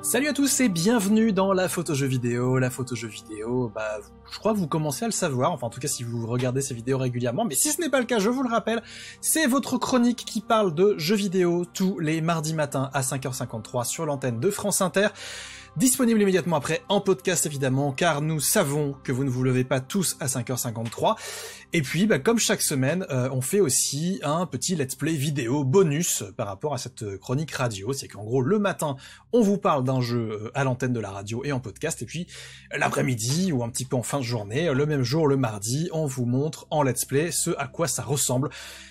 Salut à tous et bienvenue dans la photo jeu vidéo. La photo jeu vidéo, bah, je crois que vous commencez à le savoir, enfin en tout cas si vous regardez ces vidéos régulièrement, mais si ce n'est pas le cas, je vous le rappelle, c'est votre chronique qui parle de jeux vidéo tous les mardis matins à 5h53 sur l'antenne de France Inter. Disponible immédiatement après en podcast évidemment, car nous savons que vous ne vous levez pas tous à 5h53. Et puis, bah, comme chaque semaine, euh, on fait aussi un petit let's play vidéo bonus par rapport à cette chronique radio. C'est qu'en gros, le matin, on vous parle d'un jeu euh, à l'antenne de la radio et en podcast, et puis l'après-midi ou un petit peu en fin de journée, le même jour, le mardi, on vous montre en let's play ce à quoi ça ressemble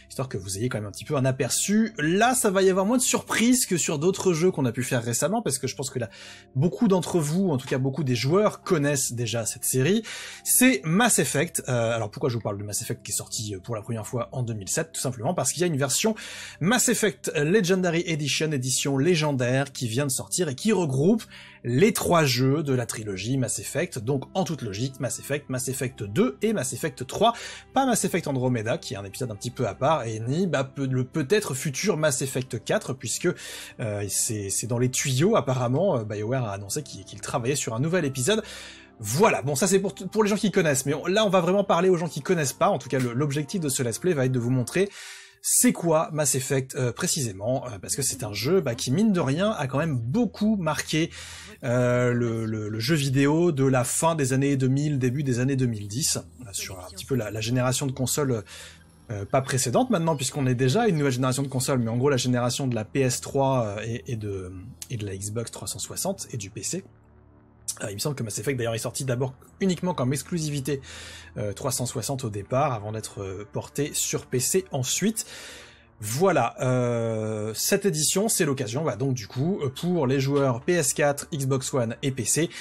histoire que vous ayez quand même un petit peu un aperçu. Là, ça va y avoir moins de surprises que sur d'autres jeux qu'on a pu faire récemment, parce que je pense que là, beaucoup d'entre vous, en tout cas beaucoup des joueurs, connaissent déjà cette série. C'est Mass Effect. Euh, alors pourquoi je vous parle de Mass Effect qui est sorti euh, pour la première fois en 2007 Tout simplement parce qu'il y a une version Mass Effect Legendary Edition, édition légendaire, qui vient de sortir et qui regroupe les trois jeux de la trilogie Mass Effect, donc en toute logique, Mass Effect, Mass Effect 2 et Mass Effect 3, pas Mass Effect Andromeda, qui est un épisode un petit peu à part, et ni bah, le peut-être futur Mass Effect 4, puisque euh, c'est dans les tuyaux, apparemment, euh, BioWare a annoncé qu'il travaillait sur un nouvel épisode. Voilà, bon ça c'est pour, pour les gens qui connaissent, mais là on va vraiment parler aux gens qui connaissent pas, en tout cas l'objectif de ce let's play va être de vous montrer c'est quoi Mass Effect euh, précisément Parce que c'est un jeu bah, qui, mine de rien, a quand même beaucoup marqué euh, le, jeu vidéo de la fin des années 2000, début des années 2010, sur un petit peu la, génération de consoles euh, pas précédente maintenant, puisqu'on est déjà une nouvelle génération de consoles, mais en gros la génération de la PS3 et, de, et de la Xbox 360 et du PC. Il me semble que Mass Effect d'ailleurs est sorti d'abord uniquement comme exclusivité 360 au départ, avant d'être porté sur PC ensuite. Voilà, euh, cette édition, c'est l'occasion, bah, donc du coup, pour les joueurs PS4, Xbox One et PC,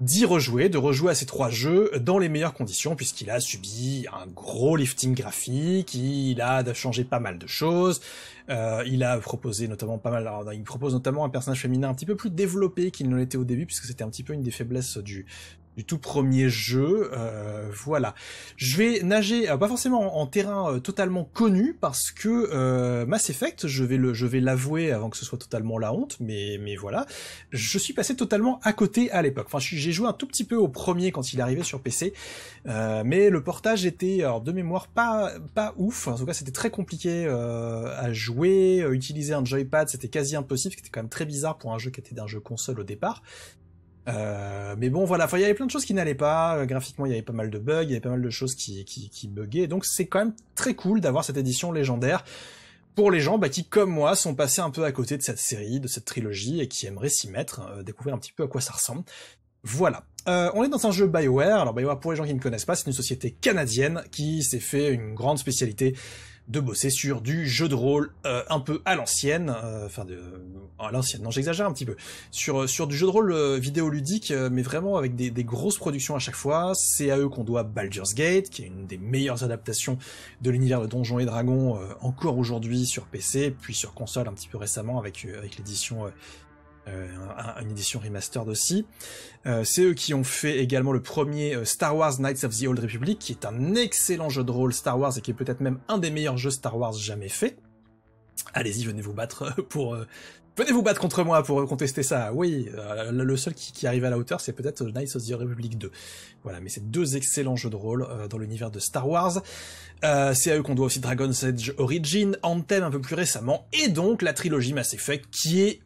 d'y rejouer, de rejouer à ces trois jeux dans les meilleures conditions, puisqu'il a subi un gros lifting graphique, il a changé pas mal de choses, euh, il a proposé notamment pas mal, il propose notamment un personnage féminin un petit peu plus développé qu'il ne l'était au début, puisque c'était un petit peu une des faiblesses du, du tout premier jeu. Euh, voilà. Je vais nager, pas forcément en, terrain euh, totalement connu, parce que euh, Mass Effect, je vais le, je l'avouer avant que ce soit totalement la honte, mais mais voilà, je suis passé totalement à côté à l'époque. Enfin, j'ai joué un tout petit peu au premier quand il arrivait sur PC, mais le portage était, alors de mémoire, pas pas ouf. En tout cas, c'était très compliqué à jouer, utiliser un joypad, c'était quasi impossible. C'était quand même très bizarre pour un jeu qui était d'un jeu console au départ. Euh, mais bon, voilà, il y avait plein de choses qui n'allaient pas. Euh, graphiquement, il y avait pas mal de bugs, il y avait pas mal de choses qui, qui, qui buggaient. Donc c'est quand même très cool d'avoir cette édition légendaire pour les gens bah, qui, comme moi, sont passés un peu à côté de cette série, de cette trilogie, et qui aimeraient s'y mettre, euh, découvrir un petit peu à quoi ça ressemble. Voilà. on est dans un jeu BioWare. Alors BioWare, pour les gens qui ne connaissent pas, c'est une société canadienne qui s'est fait une grande spécialité de bosser sur du jeu de rôle euh, un peu à l'ancienne, euh, enfin de à l'ancienne, non j'exagère un petit peu, sur sur du jeu de rôle euh, vidéoludique, mais vraiment avec des, des, grosses productions à chaque fois. C'est à eux qu'on doit Baldur's Gate, qui est une des meilleures adaptations de l'univers de Donjons et Dragons encore aujourd'hui sur PC, puis sur console un petit peu récemment avec avec l'édition euh, une édition remastered aussi. Euh, c'est eux qui ont fait également le premier euh, Star Wars Knights of the Old Republic, qui est un excellent jeu de rôle Star Wars et qui est peut-être même un des meilleurs jeux Star Wars jamais fait. Allez-y, venez vous battre pour... venez vous battre contre moi pour contester ça. Oui, le seul qui, arrive à la hauteur, c'est peut-être Knights of the Old Republic 2. Voilà, mais c'est deux excellents jeux de rôle dans l'univers de Star Wars. c'est à eux qu'on doit aussi Dragon's Edge Origin, Anthem un peu plus récemment, et donc la trilogie Mass Effect, qui est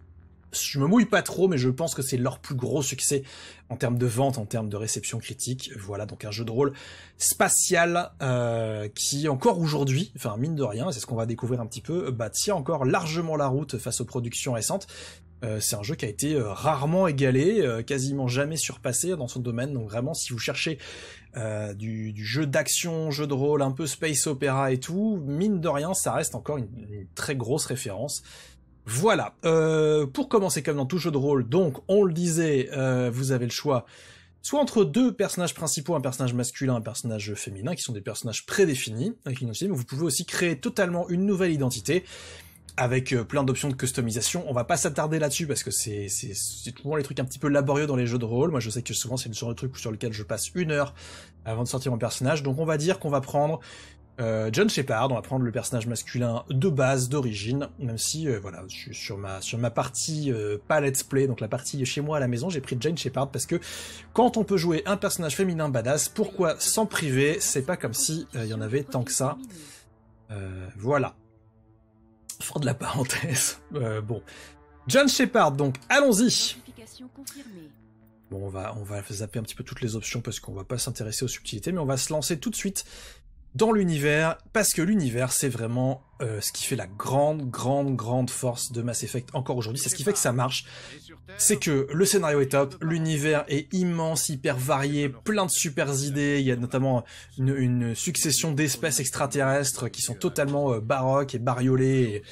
je me mouille pas trop, mais je pense que c'est leur plus gros succès en termes de vente, en termes de réception critique. Voilà, donc un jeu de rôle spatial euh, qui encore aujourd'hui, enfin mine de rien, c'est ce qu'on va découvrir un petit peu, bah tient encore largement la route face aux productions récentes. Euh, c'est un jeu qui a été euh, rarement égalé, quasiment jamais surpassé dans son domaine. Donc vraiment, si vous cherchez du, jeu d'action, jeu de rôle, un peu space opéra et tout, mine de rien, ça reste encore une très grosse référence. Voilà. Euh, pour commencer comme dans tout jeu de rôle, donc on le disait, euh, vous avez le choix soit entre deux personnages principaux, un personnage masculin, un personnage féminin, qui sont des personnages prédéfinis avec une identité, mais vous pouvez aussi créer totalement une nouvelle identité avec euh, plein d'options de customisation. On va pas s'attarder là-dessus parce que c'est c'est souvent les trucs un petit peu laborieux dans les jeux de rôle. Moi, je sais que souvent c'est le genre de truc sur lequel je passe une heure avant de sortir mon personnage. Donc, on va dire qu'on va prendre Euh, John Shepard, on va prendre le personnage masculin de base, d'origine, même si, euh, voilà, je sur ma, sur ma partie euh, pas let's play, donc la partie chez moi à la maison, j'ai pris Jane Shepard parce que quand on peut jouer un personnage féminin badass, pourquoi s'en priver? C'est pas comme si il y en avait tant que ça. voilà. Fort de la parenthèse. bon. John Shepard, donc, allons-y Bon, on va, on va zapper un petit peu toutes les options parce qu'on va pas s'intéresser aux subtilités, mais on va se lancer tout de suite dans l'univers, parce que l'univers, c'est vraiment euh, ce qui fait la grande, grande, grande force de Mass Effect encore aujourd'hui. C'est ce qui fait que ça marche. C'est que le scénario est top, l'univers est immense, hyper varié, plein de super idées. Il y a notamment une, succession d'espèces extraterrestres qui sont totalement euh, baroques et bariolées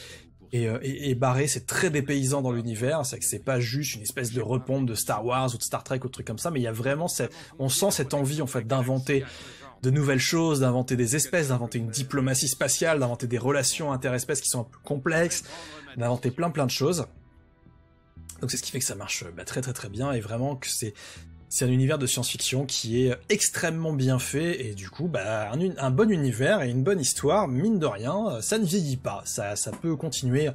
et, euh, et, barrées. C'est très dépaysant dans l'univers. C'est que c'est pas juste une espèce de repompe de Star Wars ou de Star Trek ou de trucs comme ça, mais il y a vraiment cette, on sent cette envie en fait d'inventer de nouvelles choses, d'inventer des espèces, d'inventer une diplomatie spatiale, d'inventer des relations interespèces qui sont un peu complexes, d'inventer plein plein de choses. Donc c'est ce qui fait que ça marche bah, très très très bien et vraiment que c'est un univers de science-fiction qui est extrêmement bien fait et du coup bah un, bon univers et une bonne histoire mine de rien ça ne vieillit pas ça ça peut continuer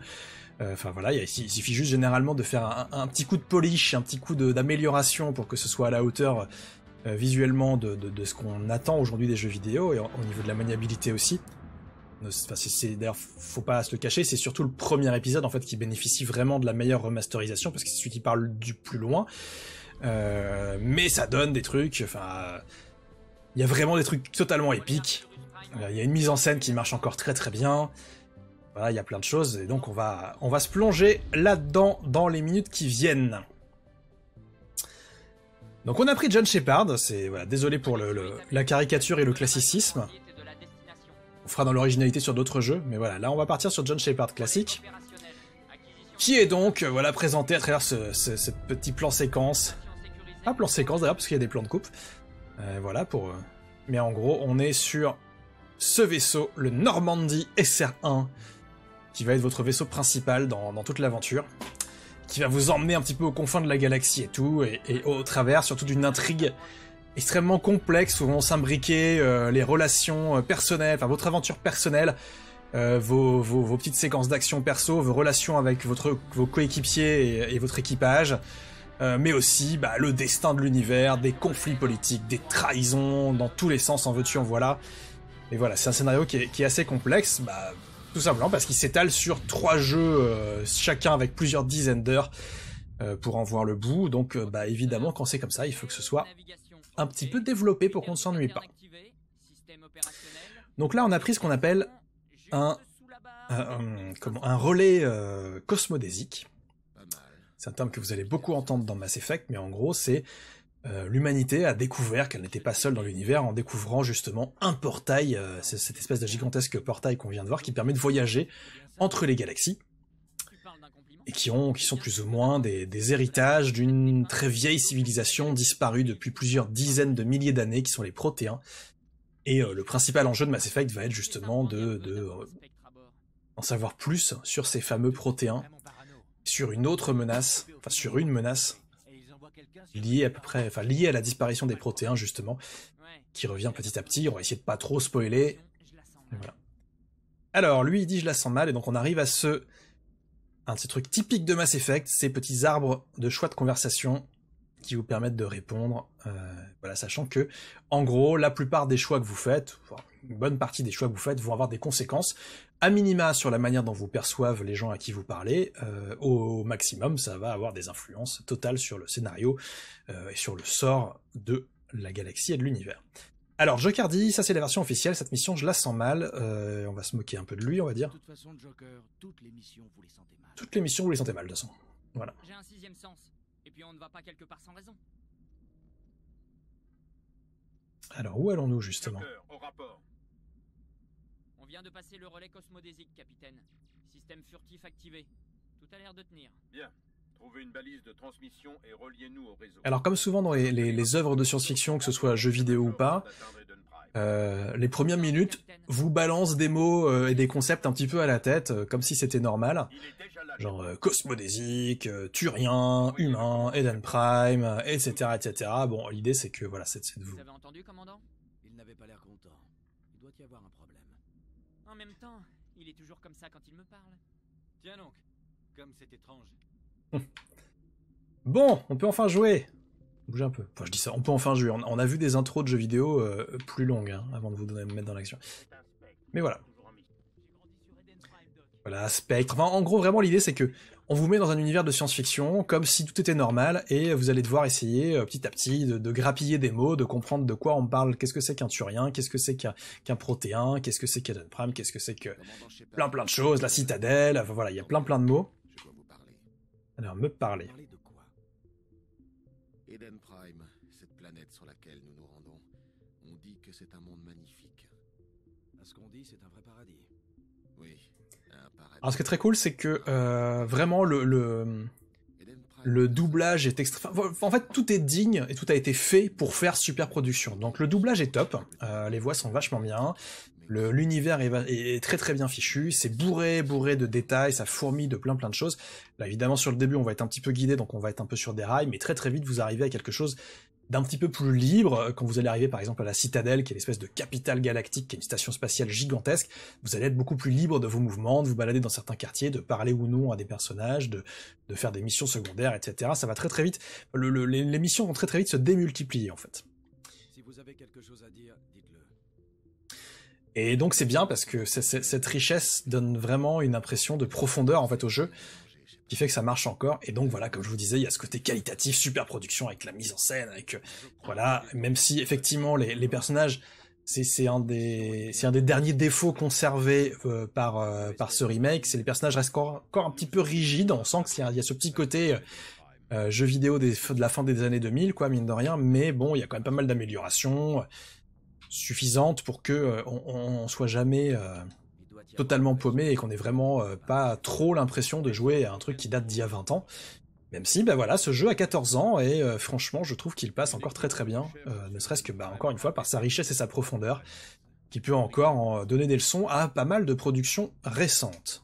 euh, Enfin voilà, il, suffit juste généralement de faire un, petit coup de polish, un petit coup d'amélioration pour que ce soit à la hauteur euh, visuellement de, ce qu'on attend aujourd'hui des jeux vidéo et au niveau de la maniabilité aussi. Enfin, d'ailleurs faut pas se le cacher, c'est surtout le premier épisode en fait qui bénéficie vraiment de la meilleure remasterisation parce que c'est celui qui parle du plus loin. Euh, mais ça donne des trucs, enfin, il y a vraiment des trucs totalement épiques. Euh, il y a une mise en scène qui marche encore très très bien. Voilà, il y a plein de choses et donc on va on va se plonger là-dedans dans les minutes qui viennent. Donc on a pris John Shepard, c'est voilà, désolé pour le, la caricature et le classicisme. On fera dans l'originalité sur d'autres jeux, mais voilà, là on va partir sur John Shepard classique, qui est donc voilà présenté à travers ce, petit plan séquence. Pas plan séquence d'ailleurs, parce qu'il y a des plans de coupe. Euh, voilà pour. Euh, mais en gros, on est sur ce vaisseau, le Normandy SR1, qui va être votre vaisseau principal dans toute l'aventure qui va vous emmener un petit peu aux confins de la galaxie et tout, et, au travers surtout d'une intrigue extrêmement complexe où vont s'imbriquer euh, les relations euh, personnelles, enfin votre aventure personnelle, euh, vos, vos, petites séquences d'action perso, vos relations avec votre, vos coéquipiers et, votre équipage, mais aussi bah, le destin de l'univers, des conflits politiques, des trahisons dans tous les sens en veux-tu en voilà. Et voilà, c'est un scénario qui est, assez complexe. Bah, tout simplement parce qu'il s'étale sur trois jeux, euh, chacun avec plusieurs dizaines d'heures euh, pour en voir le bout. Donc, euh, bah, évidemment, quand c'est comme ça, il faut que ce soit un petit peu développé pour qu'on ne s'ennuie pas. Donc là, on a pris ce qu'on appelle un, un relais cosmodésique. C'est un terme que vous allez beaucoup entendre dans Mass Effect, mais en gros, c'est euh, l'humanité a découvert qu'elle n'était pas seule dans l'univers en découvrant justement un portail, euh, cette espèce de gigantesque portail qu'on vient de voir qui permet de voyager entre les galaxies et qui, ont, qui sont plus ou moins des, héritages d'une très vieille civilisation disparue depuis plusieurs dizaines de milliers d'années qui sont les Protéens. Et euh, le principal enjeu de Mass Effect va être justement de, de en savoir plus sur ces fameux Protéens, sur une autre menace, enfin sur une menace lié à peu près, enfin lié à la disparition des protéins justement, qui revient petit à petit. On va essayer de pas trop spoiler. Alors lui il dit je la sens mal et donc on arrive à ce un de ces trucs typiques de Mass Effect, ces petits arbres de choix de conversation qui vous permettent de répondre. Euh, voilà, sachant que en gros la plupart des choix que vous faites, une bonne partie des choix que vous faites vont avoir des conséquences à minima sur la manière dont vous perçoivent les gens à qui vous parlez, euh, au maximum ça va avoir des influences totales sur le scénario euh, et sur le sort de la galaxie et de l'univers. Alors Joker ça c'est la version officielle, cette mission je la sens mal, euh, on va se moquer un peu de lui on va dire. De toute façon Joker, toutes les missions vous les sentez mal. Toutes les missions vous les sentez mal de toute façon. Voilà. J'ai un sixième sens, puis on ne va pas quelque part sans raison. Alors où allons-nous justement? Au rapport vient de passer le relais cosmodésique, capitaine. Système furtif activé. Tout a l'air de tenir. Bien. Trouvez une balise de transmission et reliez-nous au réseau. Alors comme souvent dans les, les, œuvres de science-fiction, que ce soit jeux vidéo ou pas, euh, les premières minutes vous balancent des mots euh, et des concepts un petit peu à la tête, euh, comme si c'était normal. Genre euh, cosmodésique, turien, humain, Eden Prime, etc. etc. Bon, l'idée c'est que voilà, c'est de vous. Vous avez entendu, commandant? Il n'avait pas l'air content. Il doit y avoir un problème. En même temps, il est toujours comme ça quand il me parle. Tiens donc, comme c'est étrange. bon, on peut enfin jouer. Bougez un peu. Enfin, je dis ça, on peut enfin jouer. On, a vu des intros de jeux vidéo euh, plus longues hein, avant de vous donner, mettre dans l'action. Mais voilà. Voilà, Spectre. Enfin, en gros, vraiment, l'idée, c'est que on vous met dans un univers de science-fiction, comme si tout était normal, et vous allez devoir essayer, euh, petit à petit, de, grappiller des mots, de comprendre de quoi on parle, qu'est-ce que c'est qu'un turien, qu'est-ce que c'est qu'un protéin, qu'est-ce que c'est qu'Eden Prime, qu'est-ce que c'est que... Plein plein de choses, la citadelle, enfin voilà, il y a plein plein de mots. Alors, me parler. Eden Prime, cette planète sur laquelle nous nous rendons, on dit que c'est un monde magnifique. À ce qu'on dit, c'est un vrai paradis. Oui, alors ce qui est très cool, c'est que euh, vraiment le, le, doublage est extrêmement... En fait, tout est digne et tout a été fait pour faire super production. Donc le doublage est top, euh, les voix sont vachement bien, l'univers est, très très bien fichu, c'est bourré, bourré de détails, ça fourmille de plein plein de choses. Là évidemment sur le début on va être un petit peu guidé, donc on va être un peu sur des rails, mais très très vite vous arrivez à quelque chose d'un petit peu plus libre, quand vous allez arriver par exemple à la Citadelle, qui est l'espèce de capitale galactique, qui est une station spatiale gigantesque, vous allez être beaucoup plus libre de vos mouvements, de vous balader dans certains quartiers, de parler ou non à des personnages, de, faire des missions secondaires, etc. Ça va très très vite, le, les, missions vont très très vite se démultiplier en fait. Si vous avez quelque chose à. Et donc c'est bien parce que cette richesse donne vraiment une impression de profondeur en fait au jeu qui fait que ça marche encore. Et donc voilà, comme je vous disais, il y a ce côté qualitatif, super production avec la mise en scène, avec euh, voilà, même si effectivement les, personnages c'est un des c'est un des derniers défauts conservés euh, par euh, par ce remake, c'est les personnages restent encore, encore un petit peu rigides. On sent qu'il y, y, a ce petit côté jeu vidéo de la fin des années 2000, quoi, mine de rien. Mais bon, il y a quand même pas mal d'améliorations suffisantes pour que on, on, soit jamais totalement paumé et qu'on ait vraiment euh, pas trop l'impression de jouer à un truc qui date d'il y a 20 ans. Même si, bah voilà, ce jeu a 14 ans et euh, franchement, je trouve qu'il passe encore très très bien, euh, ne serait-ce que, bah encore une fois, par sa richesse et sa profondeur, qui peut encore en donner des leçons à pas mal de productions récentes.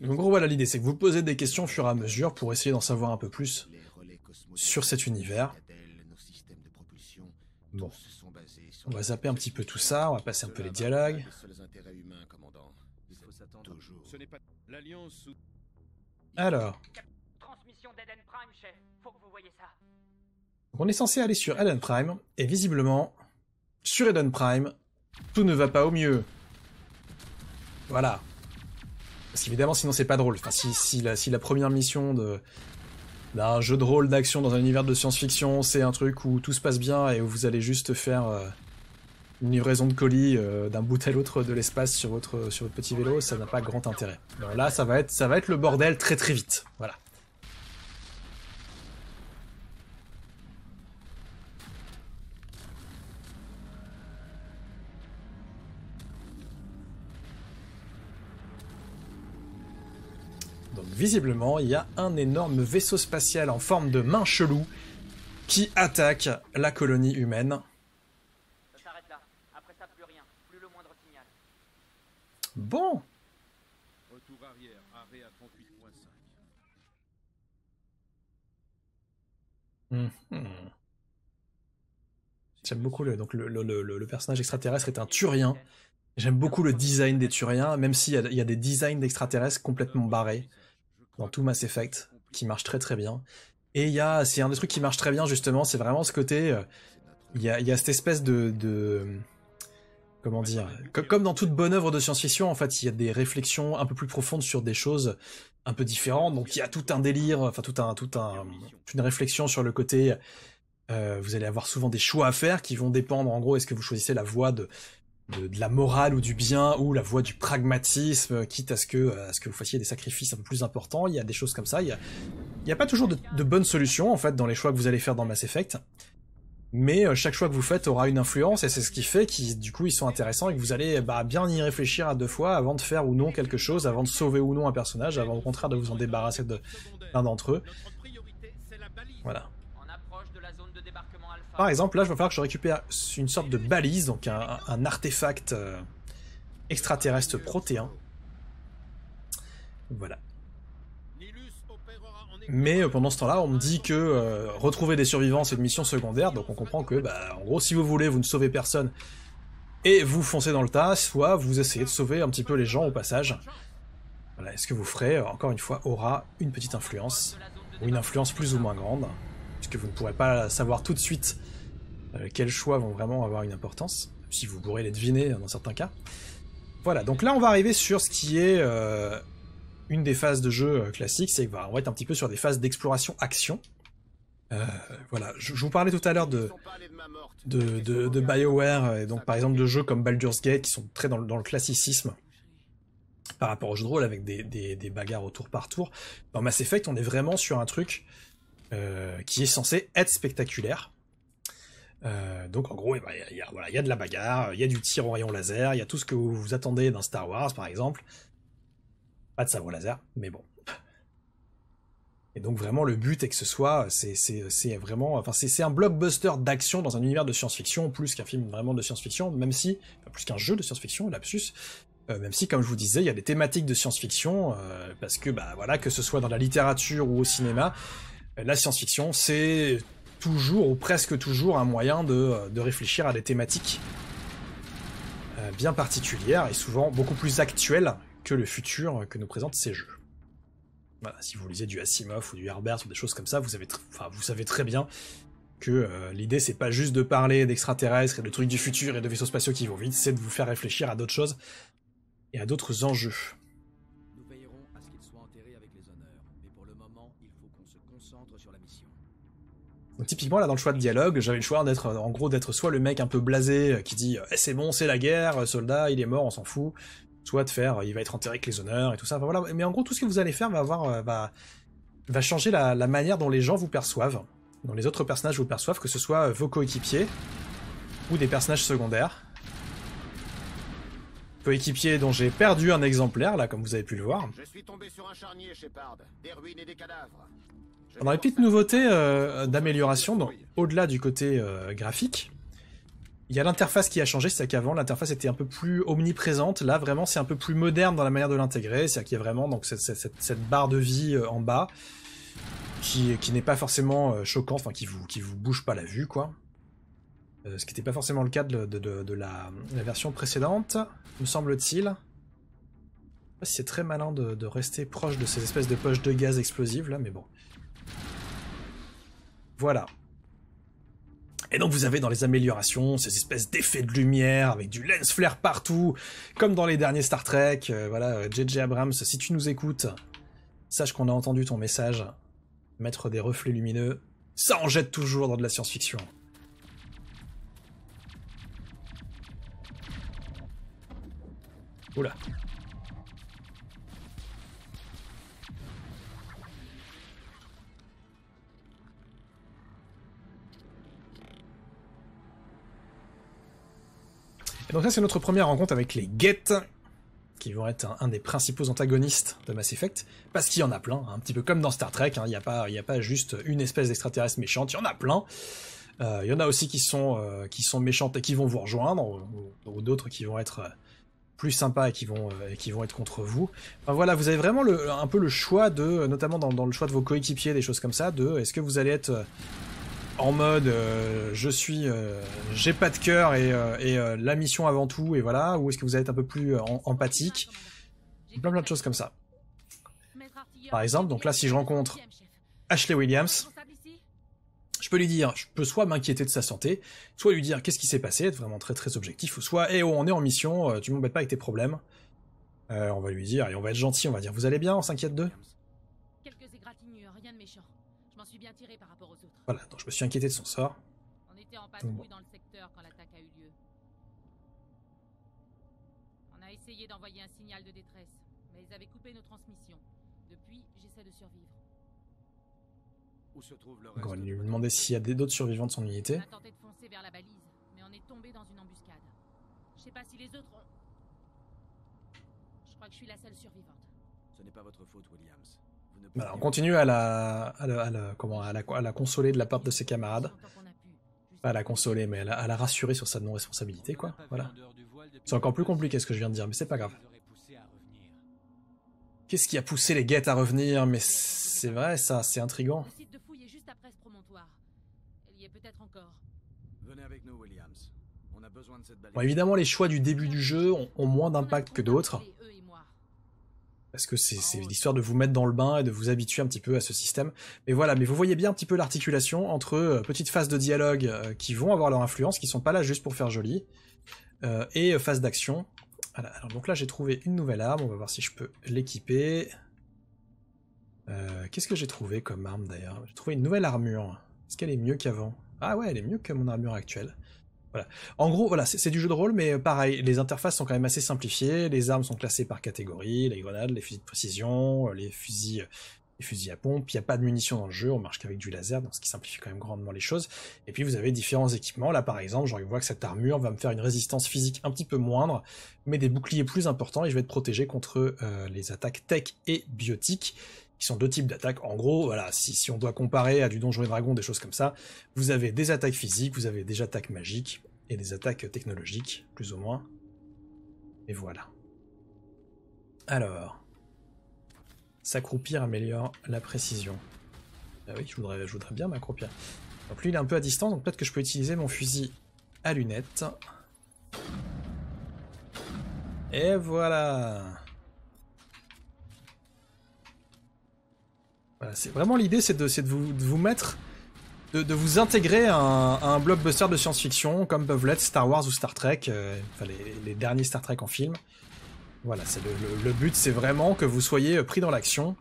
Donc gros, voilà l'idée, c'est que vous posez des questions au fur et à mesure pour essayer d'en savoir un peu plus sur cet univers. Bon. On va zapper un petit peu tout ça, on va passer un peu les dialogues. Alors. on est censé aller sur Eden Prime, et visiblement, sur Eden Prime, tout ne va pas au mieux. Voilà. Parce qu'évidemment, sinon c'est pas drôle. Enfin, si, la, si la première mission de d'un jeu de rôle d'action dans un univers de science-fiction, c'est un truc où tout se passe bien et où vous allez juste faire euh, une livraison de colis euh, d'un bout à l'autre de l'espace sur votre, sur votre petit vélo, ça n'a pas grand intérêt. là, ça va, être, ça va être le bordel très très vite. Voilà. Visiblement, il y a un énorme vaisseau spatial en forme de main chelou qui attaque la colonie humaine. Bon. Retour arrière, arrêt à 38.5. J'aime beaucoup le, donc le, le, le, personnage extraterrestre est un Turien. J'aime beaucoup le design des Turiens, même s'il y, y, a des designs d'extraterrestres complètement barrés dans tout Mass Effect, qui marche très très bien. Et il y a, c'est un des trucs qui marche très bien justement, c'est vraiment ce côté, euh, il y, a, y a cette espèce de, de comment dire, comme dans toute bonne œuvre de science-fiction, en fait, il y a des réflexions un peu plus profondes sur des choses un peu différentes. Donc il y a tout un délire, enfin tout un, tout un, une réflexion sur le côté. Euh, vous allez avoir souvent des choix à faire qui vont dépendre, en gros, est-ce que vous choisissez la voie de, de, la morale ou du bien ou la voie du pragmatisme, quitte à ce que, ce que vous fassiez des sacrifices un peu plus importants. Il y a des choses comme ça. Il y a, a pas toujours de, bonnes solutions en fait dans les choix que vous allez faire dans Mass Effect mais euh, chaque choix que vous faites aura une influence et c'est ce qui fait qu'ils du coup ils sont intéressants et que vous allez bah, bien y réfléchir à deux fois avant de faire ou non quelque chose, avant de sauver ou non un personnage, avant au contraire de vous en débarrasser de l'un d'entre eux. Voilà. Par exemple, là, je vais falloir que je récupère une sorte de balise, donc un, artefact euh, extraterrestre protéin. Voilà. Mais euh, pendant ce temps-là, on me dit que euh, retrouver des survivants, c'est une mission secondaire, donc on comprend que, bah, en gros, si vous voulez, vous ne sauvez personne, et vous foncez dans le tas, soit vous essayez de sauver un petit peu les gens au passage. Voilà, est-ce que vous ferez, encore une fois, aura une petite influence, ou une influence plus ou moins grande, puisque vous ne pourrez pas savoir tout de suite euh, quels choix vont vraiment avoir une importance, si vous pourrez les deviner dans certains cas. Voilà, donc là on va arriver sur ce qui est euh, une des phases de jeu classiques, c'est qu'on va être un petit peu sur des phases d'exploration-action. Euh, voilà, je, vous parlais tout à l'heure de, de, de, BioWare, et donc par exemple de jeux comme Baldur's Gate qui sont très dans, le classicisme par rapport au jeu de rôle avec des, des, bagarres au tour par tour. Dans Mass Effect, on est vraiment sur un truc euh, qui est censé être spectaculaire. Euh, donc en gros, il y, a, voilà, y a de la bagarre, il y a du tir au rayon laser, il y a tout ce que vous, attendez d'un Star Wars par exemple. Pas de sabre laser, mais bon. Et donc vraiment le but est que ce soit, c'est vraiment, enfin c'est un blockbuster d'action dans un univers de science-fiction plus qu'un film vraiment de science-fiction, même si, plus qu'un jeu de science-fiction, lapsus, euh, même si comme je vous disais, il y a des thématiques de science-fiction, parce que bah voilà, que ce soit dans la littérature ou au cinéma, la science-fiction c'est toujours ou presque toujours un moyen de, réfléchir à des thématiques bien particulières et souvent beaucoup plus actuelles que le futur que nous présentent ces jeux si vous lisez du Asimov ou du Herbert ou des choses comme ça, vous savez très bien que euh, l'idée c'est pas juste de parler d'extraterrestres et de trucs du futur et de vaisseaux spatiaux qui vont vite, c'est de vous faire réfléchir à d'autres choses et à d'autres enjeux. Donc typiquement là dans le choix de dialogue, j'avais le choix d'être en gros d'être soit le mec un peu blasé qui dit eh, c'est bon c'est la guerre, soldat il est mort on s'en fout, soit de faire il va être enterré avec les honneurs et tout ça. Mais en gros, tout ce que vous allez faire va avoir euh, va, changer la, manière dont les gens vous perçoivent, dont les autres personnages vous perçoivent, que ce soit vos coéquipiers ou des personnages secondaires. Coéquipiers dont j'ai perdu un exemplaire, là, comme vous avez pu le voir. Je suis tombé sur un charnier, Shepard. Des ruines et des cadavres. On a une petite nouveauté euh, d'amélioration, au-delà du côté euh, graphique. Il y a l'interface qui a changé, c'est qu'avant l'interface était un peu plus omniprésente, là vraiment c'est un peu plus moderne dans la manière de l'intégrer, c'est-à-dire qu'il y a vraiment cette, barre de vie euh, en bas qui, n'est pas forcément euh, choquant, enfin qui vous, bouge pas la vue quoi. Ce qui n'était pas forcément le cas de, la, version précédente, me semble-t-il. C'est très malin de, rester proche de ces espèces de poches de gaz explosives là, mais bon. Voilà. Et donc vous avez dans les améliorations ces espèces d'effets de lumière avec du lens flare partout, comme dans les derniers Star Trek. Euh, voilà, JJ Abrams, si tu nous écoutes, sache qu'on a entendu ton message. Mettre des reflets lumineux, ça en jette toujours dans de la science-fiction. Oula. Donc ça c'est notre première rencontre avec les Get, qui vont être un, des principaux antagonistes de Mass Effect, parce qu'il y en a plein, un petit peu comme dans Star Trek, hein. il n'y a, pas, a pas juste une espèce d'extraterrestre méchante, il y en a plein. Euh, il y en a aussi qui sont, euh, qui sont méchantes et qui vont vous rejoindre, ou, d'autres qui vont être euh, plus sympas et qui vont, être contre vous. voilà, vous avez vraiment un peu le choix de, notamment dans le choix de vos coéquipiers, des choses comme ça, de est-ce que vous allez être en mode euh, je suis euh, j'ai pas de cœur et, euh, la mission avant tout et voilà ou est-ce que vous êtes un peu plus empathique? Plein plein de choses comme ça. Par exemple donc là si je rencontre Ashley Williams je peux lui dire je peux soit m'inquiéter de sa santé soit lui dire qu'est-ce qui s'est passé être vraiment très très objectif ou soit eh oh on est en mission tu m'embêtes pas avec tes problèmes. On va lui dire et on va être gentil on va dire vous allez bien on s'inquiète d'eux? Voilà, donc je me suis inquiété de son sort. On était en patrouille dans le secteur quand l'attaque a eu lieu. On a essayé d'envoyer un signal de détresse, mais ils avaient coupé nos transmissions. Depuis, j'essaie de survivre. Où se trouve le reste on va lui demander s'il y a d'autres survivants de son unité. On a tenté de foncer vers la balise, mais on est tombé dans une embuscade. Je sais pas si les autres ont... Je crois que je suis la seule survivante. Ce n'est pas votre faute, Williams on continue à la, à la, comment, à la, à la consoler de la part de ses camarades. Pas à la consoler, mais à la, rassurer sur sa non-responsabilité, quoi. Voilà. C'est encore plus compliqué ce que je viens de dire, mais c'est pas grave. Qu'est-ce qui a poussé les guettes à revenir? Mais c'est vrai, ça, c'est intriguant. Bon, évidemment, les choix du début du jeu ont, moins d'impact que d'autres. Parce que c'est l'histoire de vous mettre dans le bain et de vous habituer un petit peu à ce système. Mais voilà, mais vous voyez bien un petit peu l'articulation entre euh, petites phases de dialogue euh, qui vont avoir leur influence, qui sont pas là juste pour faire joli, euh, et phases d'action. Voilà, alors donc là j'ai trouvé une nouvelle arme, on va voir si je peux l'équiper. Qu'est-ce que j'ai trouvé comme arme d'ailleurs? J'ai trouvé une nouvelle armure. Est-ce qu'elle est mieux qu'avant? Ah ouais, elle est mieux que mon armure actuelle. En gros, voilà, c'est du jeu de rôle, mais pareil, les interfaces sont quand même assez simplifiées, les armes sont classées par catégorie, les grenades, les fusils de précision, les fusils, les fusils à pompe, il n'y a pas de munitions dans le jeu, on marche qu'avec du laser, donc ce qui simplifie quand même grandement les choses. Et puis vous avez différents équipements, là par exemple, je vois que cette armure va me faire une résistance physique un petit peu moindre, mais des boucliers plus importants, et je vais être protégé contre euh, les attaques tech et biotiques, sont deux types d'attaques. En gros, voilà, si, si, on doit comparer à du Donjon et Dragon, des choses comme ça, vous avez des attaques physiques, vous avez des attaques magiques, et des attaques technologiques, plus ou moins. Et voilà. Alors, s'accroupir améliore la précision. Ah oui, je voudrais, je voudrais bien m'accroupir. Donc lui, il est un peu à distance, donc peut-être que je peux utiliser mon fusil à lunettes. Et voilà C'est vraiment l'idée, c'est de, vous, mettre de, vous intégrer à un, blockbuster de science-fiction comme peuvent l'être Star Wars ou Star Trek, euh, enfin les, derniers Star Trek en film. Voilà, c'est le, but, c'est vraiment que vous soyez pris dans l'action,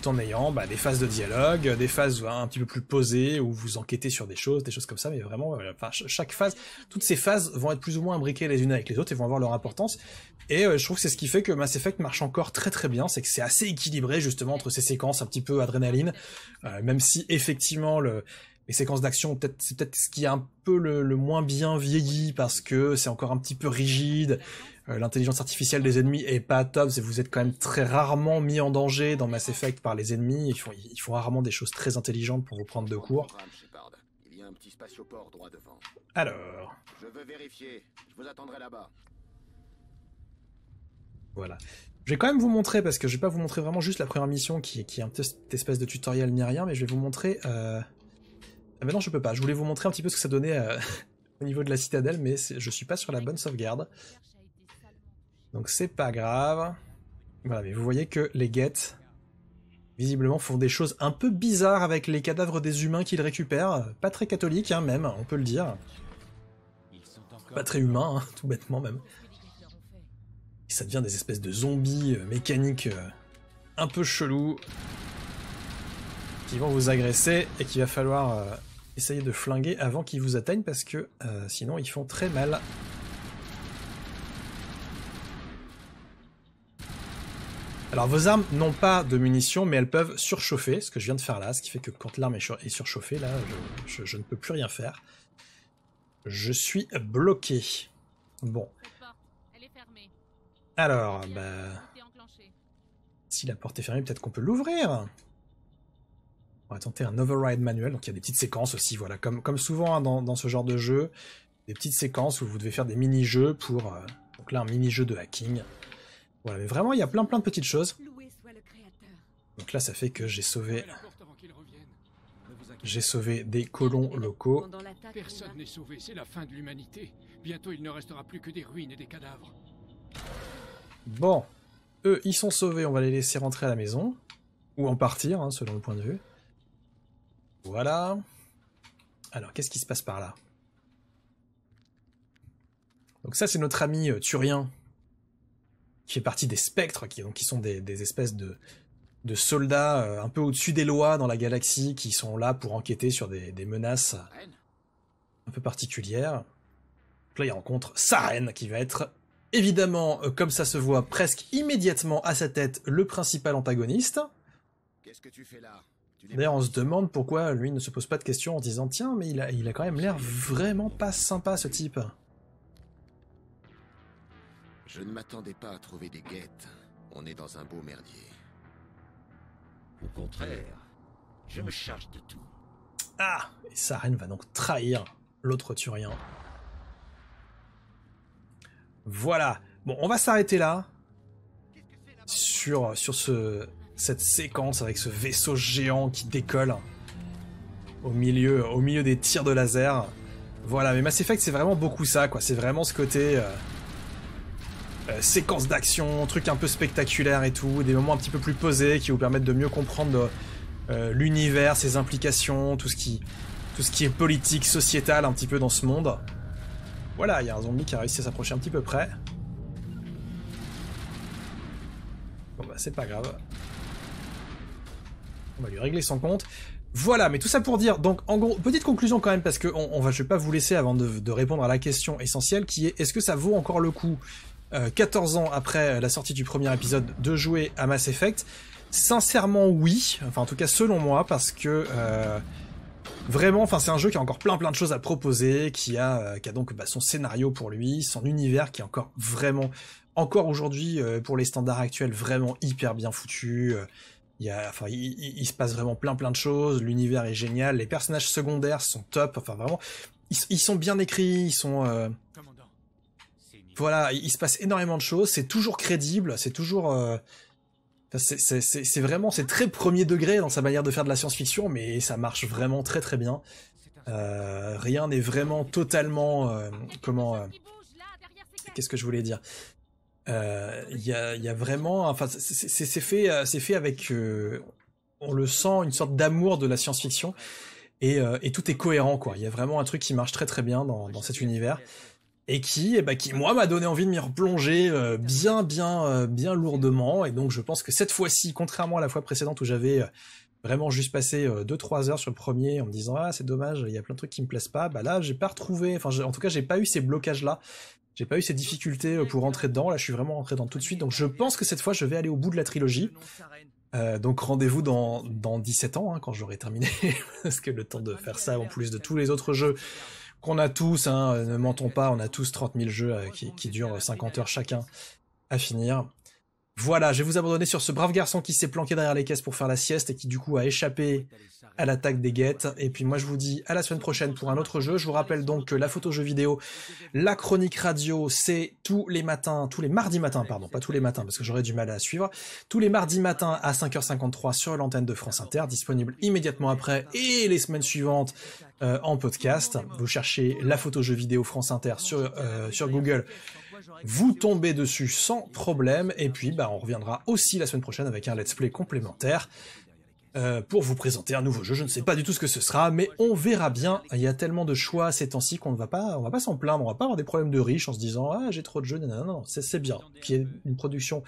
tout en ayant bah, des phases de dialogue, des phases un petit peu plus posées où vous enquêtez sur des choses, des choses comme ça, mais vraiment, chaque phase, toutes ces phases vont être plus ou moins imbriquées les unes avec les autres et vont avoir leur importance. Et euh, je trouve que c'est ce qui fait que Mass Effect marche encore très très bien, c'est que c'est assez équilibré justement entre ces séquences un petit peu adrénaline, euh, même si effectivement le les séquences d'action, peut-être c'est peut-être ce qui est un peu le, moins bien vieilli parce que c'est encore un petit peu rigide. Euh, l'intelligence artificielle des ennemis est pas top, vous êtes quand même très rarement mis en danger dans Mass Effect par les ennemis. Ils font, ils font rarement des choses très intelligentes pour vous prendre de court. Alors. Je veux vérifier. Je vous attendrai là-bas. Voilà. Je vais quand même vous montrer, parce que je vais pas vous montrer vraiment juste la première mission qui, qui est un cette espèce de tutoriel ni rien, mais je vais vous montrer euh, ah bah non, je peux pas. Je voulais vous montrer un petit peu ce que ça donnait euh, au niveau de la citadelle, mais je suis pas sur la bonne sauvegarde. Donc c'est pas grave. Voilà, mais vous voyez que les guettes, visiblement, font des choses un peu bizarres avec les cadavres des humains qu'ils récupèrent. Pas très catholiques, hein, même, on peut le dire. Pas très humain, hein, tout bêtement même. Et ça devient des espèces de zombies euh, mécaniques euh, un peu chelous qui vont vous agresser et qu'il va falloir essayez de flinguer avant qu'ils vous atteignent parce que euh, sinon ils font très mal. Alors vos armes n'ont pas de munitions mais elles peuvent surchauffer, ce que je viens de faire là, ce qui fait que quand l'arme est, surchauffée là, je, ne peux plus rien faire. Je suis bloqué. Bon. Alors, bah... Si la porte est fermée, peut-être qu'on peut l'ouvrir on va tenter un override manuel, donc il y a des petites séquences aussi, voilà, comme, souvent hein, dans, ce genre de jeu, des petites séquences où vous devez faire des mini-jeux pour... Euh, donc là, un mini-jeu de hacking. Voilà, mais vraiment, il y a plein plein de petites choses. Donc là, ça fait que j'ai sauvé... J'ai sauvé des colons locaux. Personne n'est sauvé, c'est la fin de l'humanité. Bientôt, il ne restera plus que des ruines et des cadavres. Bon. Eux, ils sont sauvés, on va les laisser rentrer à la maison. Ou en partir, hein, selon le point de vue. Voilà. Alors, qu'est-ce qui se passe par là? Donc ça, c'est notre ami euh, Turien, qui fait partie des spectres, qui, sont des, espèces de, de soldats euh, un peu au-dessus des lois dans la galaxie, qui sont là pour enquêter sur des, menaces un peu particulières. Donc là, il rencontre Saren, qui va être évidemment, euh, comme ça se voit presque immédiatement à sa tête, le principal antagoniste. Qu'est-ce que tu fais là? D'ailleurs, on se demande pourquoi lui ne se pose pas de questions en disant Tiens, mais il a, il a quand même l'air vraiment pas sympa ce type. Je ne m'attendais pas à trouver des guettes. On est dans un beau merdier. Au contraire, je me charge de tout. Ah Et Saren va donc trahir l'autre Turien. Voilà. Bon, on va s'arrêter là. Sur, sur ce, cette séquence avec ce vaisseau géant qui décolle au milieu, au milieu des tirs de laser. Voilà, mais Mass Effect c'est vraiment beaucoup ça, quoi. C'est vraiment ce côté euh, euh, séquence d'action, truc un peu spectaculaire et tout, des moments un petit peu plus posés qui vous permettent de mieux comprendre euh, l'univers, ses implications, tout ce qui, tout ce qui est politique, sociétal un petit peu dans ce monde. Voilà, il y a un zombie qui a réussi à s'approcher un petit peu près. Bon bah c'est pas grave. On va lui régler son compte. Voilà, mais tout ça pour dire, donc en gros, petite conclusion quand même, parce que on, va, je vais pas vous laisser avant de, répondre à la question essentielle qui est est-ce que ça vaut encore le coup, 14 euh, ans après la sortie du premier épisode, de jouer à Mass Effect? Sincèrement oui, enfin en tout cas selon moi, parce que euh, vraiment, enfin c'est un jeu qui a encore plein plein de choses à proposer, qui a, euh, qui a donc bah, son scénario pour lui, son univers qui est encore vraiment, encore aujourd'hui pour les standards actuels, vraiment hyper bien foutu. Il, y a, enfin, il, se passe vraiment plein plein de choses, l'univers est génial, les personnages secondaires sont top, enfin vraiment, ils, sont bien écrits, ils sont... Euh, voilà, il, se passe énormément de choses, c'est toujours crédible, c'est toujours... Euh, c'est vraiment, c'est très premier degré dans sa manière de faire de la science-fiction, mais ça marche vraiment très très bien. Euh, rien n'est vraiment totalement... comment... Qu'est-ce que je voulais dire? Euh, il y, a, vraiment, enfin, c'est fait, euh, fait avec, euh, on le sent, une sorte d'amour de la science-fiction et, tout est cohérent, quoi. Il y a vraiment un truc qui marche très très bien dans cet univers et qui, eh ben, qui moi m'a donné envie de m'y replonger bien, bien, bien lourdement. Et donc je pense que cette fois-ci, contrairement à la fois précédente où j'avais vraiment juste passé 2-3 heures sur le premier en me disant ah c'est dommage, il y a plein de trucs qui me plaisent pas, bah là j'ai pas retrouvé, enfin en tout cas j'ai pas eu ces blocages là j'ai pas eu ces difficultés euh, pour rentrer dedans, là je suis vraiment rentré dedans tout de suite, donc je pense que cette fois je vais aller au bout de la trilogie. Euh, donc rendez-vous dans, dans 17 ans, hein, quand j'aurai terminé, parce que le temps de faire ça, en plus de tous les autres jeux qu'on a tous, hein, ne mentons pas, on a tous 30 000 jeux euh, qui, qui durent 50 heures chacun à finir. Voilà, je vais vous abandonner sur ce brave garçon qui s'est planqué derrière les caisses pour faire la sieste et qui du coup a échappé à l'attaque des guettes. Et puis moi je vous dis à la semaine prochaine pour un autre jeu. Je vous rappelle donc que la photo jeu vidéo, la chronique radio, c'est tous les matins, tous les mardis matins, pardon, pas tous les matins parce que j'aurais du mal à suivre, tous les mardis matins à 5h53 sur l'antenne de France Inter, disponible immédiatement après et les semaines suivantes euh, en podcast. Vous cherchez la photo jeu vidéo France Inter sur, euh, sur Google vous tombez dessus sans problème, et puis bah, on reviendra aussi la semaine prochaine avec un let's play complémentaire. Euh, pour vous présenter un nouveau jeu. Je ne sais pas du tout ce que ce sera, mais on verra bien. Il y a tellement de choix ces temps-ci qu'on ne va pas, on va pas s'en plaindre. On va pas avoir des problèmes de riches en se disant ah j'ai trop de jeux. Non, non, non, c'est bien. Qu'il y ait une production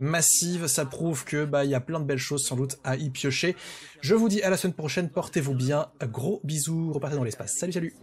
massive, ça prouve que bah il y a plein de belles choses sans doute à y piocher. Je vous dis à la semaine prochaine. Portez-vous bien. Gros bisous. Repartez dans l'espace. Salut, salut.